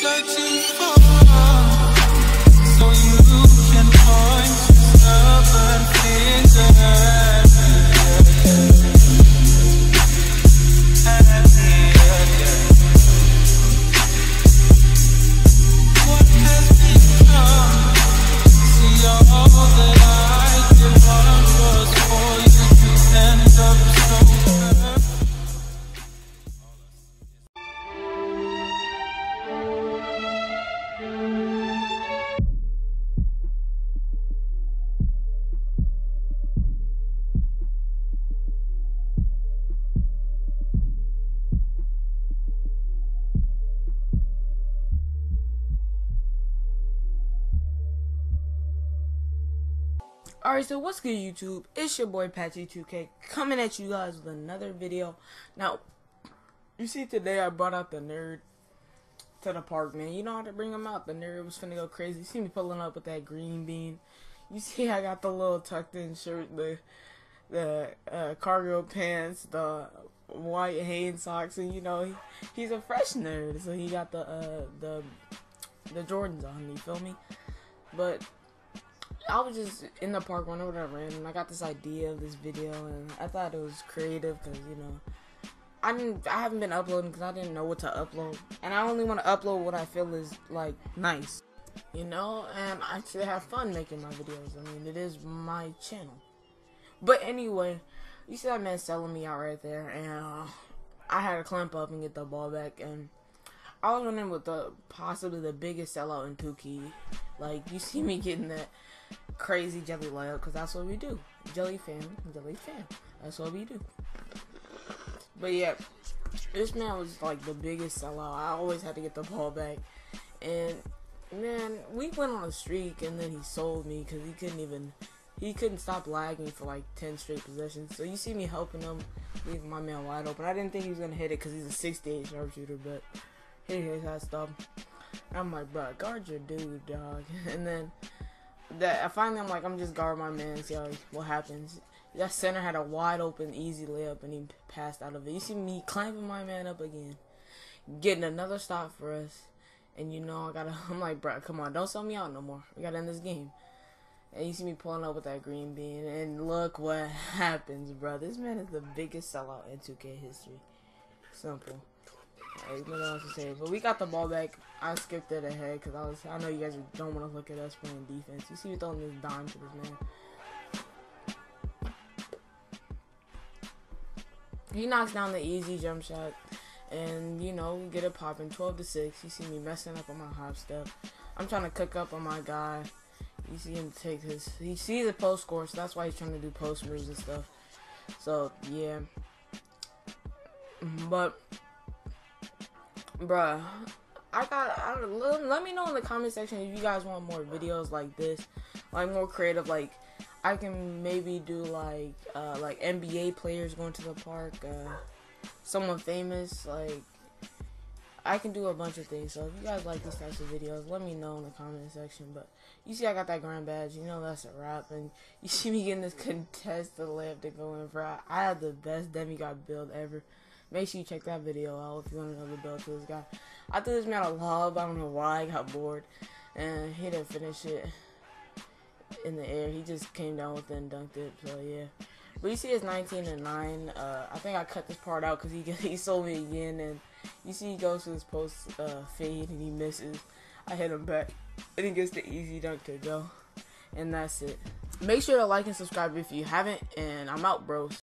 searching for Alright, so what's good, YouTube? It's your boy Patchy2K coming at you guys with another video. Now, you see, today I brought out the nerd to the park, man. You know how to bring him out. The nerd was finna go crazy. You see me pulling up with that green bean. You see, I got the little tucked in shirt, the the uh, cargo pants, the white Hanes socks, and you know he, he's a fresh nerd, so he got the uh, the the Jordans on. You feel me? But I was just in the park running whatever, and I got this idea of this video, and I thought it was creative because you know I didn't, I haven't been uploading because I didn't know what to upload, and I only want to upload what I feel is like nice, you know, and I actually have fun making my videos. I mean, it is my channel. But anyway, you see that man selling me out right there, and uh, I had to clamp up and get the ball back, and I was running with the possibly the biggest sellout in Pookie. Like you see me getting that crazy jelly layup because that's what we do. Jelly fan, jelly fan. That's what we do. But yeah, this man was like the biggest sellout. I always had to get the ball back, and man, we went on a streak, and then he sold me because he couldn't even. He couldn't stop lagging for like 10 straight possessions. So you see me helping him, leaving my man wide open. I didn't think he was going to hit it because he's a 68 sharpshooter, but he hit that stuff. I'm like, bro, guard your dude, dog. And then that I finally I'm like, I'm just guard my man, see how, what happens. That center had a wide open, easy layup, and he passed out of it. You see me clamping my man up again, getting another stop for us. And you know, I gotta, I'm like, bro, come on, don't sell me out no more. We gotta end this game. And you see me pulling up with that green bean, and look what happens, bro. This man is the biggest sellout in 2K history. Simple. There's nothing else to say. But we got the ball back. I skipped it ahead because I was. I know you guys don't want to look at us playing defense. You see me throwing this dime to this man. He knocks down the easy jump shot, and you know get it popping. 12 to six. You see me messing up on my hop step. I'm trying to cook up on my guy. You see him take his. He sees the post score, so that's why he's trying to do post moves and stuff. So yeah. But bruh i got I let, let me know in the comment section if you guys want more videos like this. Like more creative like i can maybe do like uh like nba players going to the park uh someone famous like i can do a bunch of things. So if you guys like these types of videos let me know in the comment section. But you see i got that grand badge you know that's a wrap. And you see me getting this contested layup to go in for. I I had the best demigod build ever Make sure you check that video out if you want to know the build to this guy. I threw this man a lob. I don't know why. I got bored. And he didn't finish it in the air. He just came down with it and dunked it. So, yeah. But you see it's 19 and 9. Uh, I think I cut this part out because he, he sold me again. And you see he goes to his post uh, fade and he misses. I hit him back. And he gets the easy dunk to go. And that's it. Make sure to like and subscribe if you haven't. And I'm out, bros.